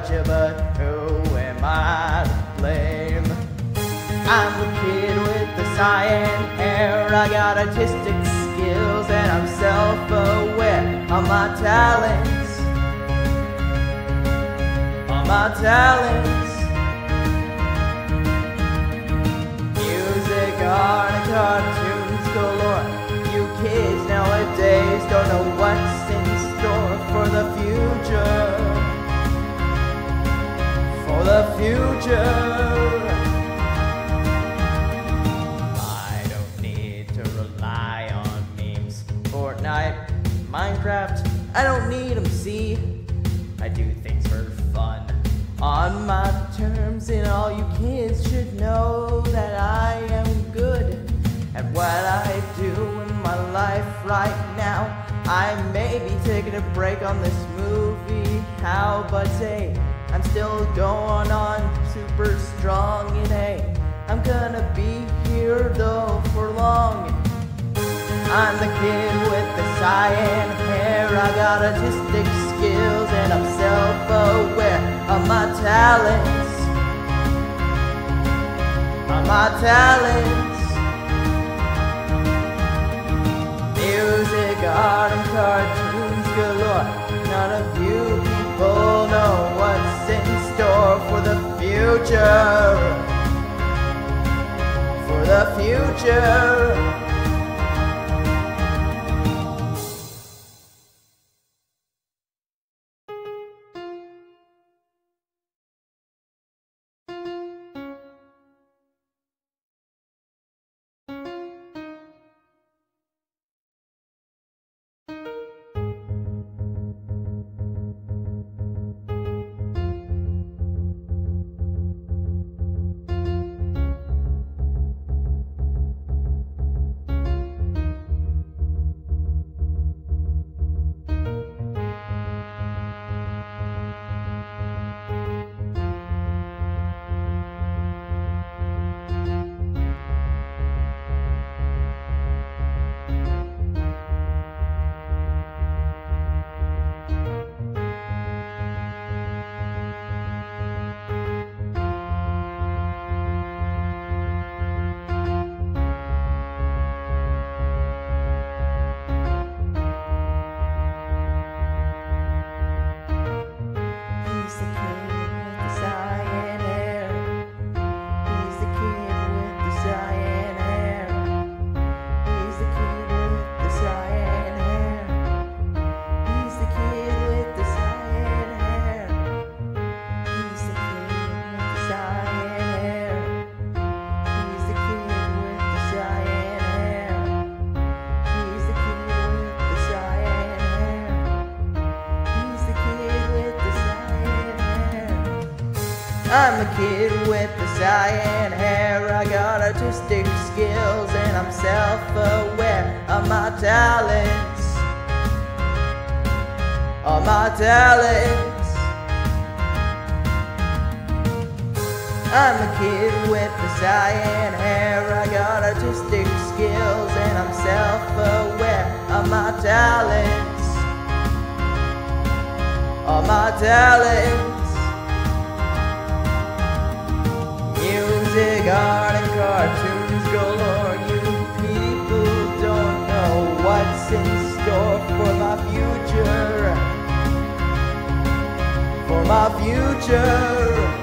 judge you, but who am I to blame? I'm the kid with the cyan hair. I got artistic skills and I'm self-aware of my talents. Of my talents. I don't need to rely on memes. Fortnite, Minecraft, I don't need them, see? I do things for fun. On my terms, and all you kids should know that I am good at what I do in my life right now. I may be taking a break on this movie, how, but hey, I'm still going on super strong, and hey, I'm gonna be here though for long. I'm the kid with the cyan hair. I got artistic skills and I'm self-aware of my talents. Of my talents. Future. For the future. I'm a kid with the cyan hair. I got artistic skills and I'm self-aware of my talents. Of my talents. I'm the kid with the cyan hair. I got artistic skills and I'm self-aware of my talents. Of my talents. Music, art, and cartoons galore. You people don't know what's in store for my future. For my future.